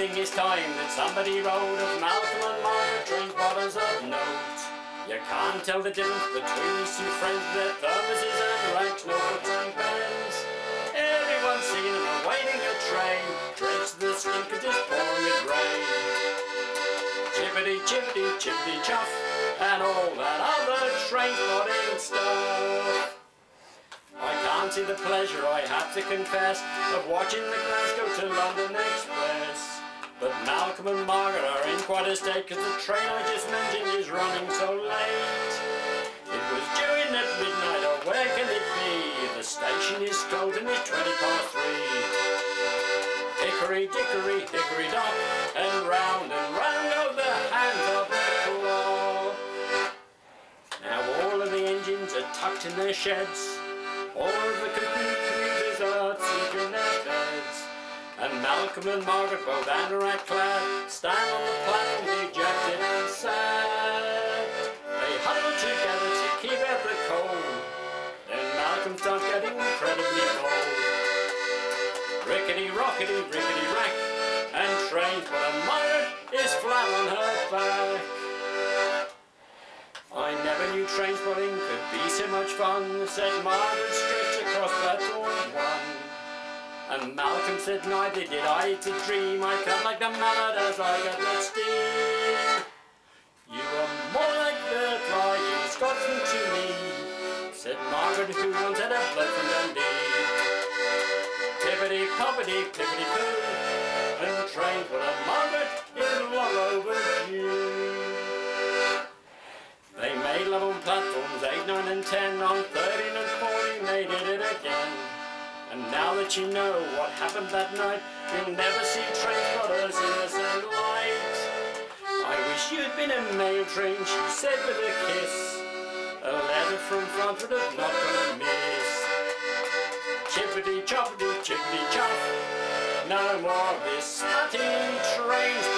think it's time that somebody wrote of Malcolm and Margaret train spotters of note. You can't tell the difference between these two friends, their thermoses and ranks, notebooks and pens. Everyone's singing and awaiting a train, drenched to the skin cause it's pouring with rain. Chippity, chippity, chippity, chuff, and all that other train spotting stuff. I can't see the pleasure, I have to confess, of watching the Glasgow to London. But Malcolm and Margaret are in quite a state, cause the train I just mentioned is running so late. It was due in at midnight, or where can it be? The station is cold and it's 20 past three. Hickory, dickory, hickory dock, and round and round go the hands of the clock. Now all of the engines are tucked in their sheds. All of the computers Malcolm and Margaret, both anorak clad, stand on the platform dejected and sad. They huddle together to keep out the cold. Then Malcolm starts getting incredibly cold. Rickety rockety rickety rack, and trains but a is flat on her back. I never knew train spotting could be so much fun, said Margaret stretched across platform one. And Malcolm said neither did I, a dream, I felt like the Mallard as I got that steam. You are more like the flying Scotsman to me, said Margaret who once had a blood from Dundee. Tippity poppity pippity poo, and train for the Margaret is long overdue. They made love on platforms 8, 9 and 10 On And now that you know what happened that night You'll never see train in the same light I wish you'd been a mail train She said with a kiss. A letter from France would have not gonna miss Chippity choppity chippity chop No more this smutty train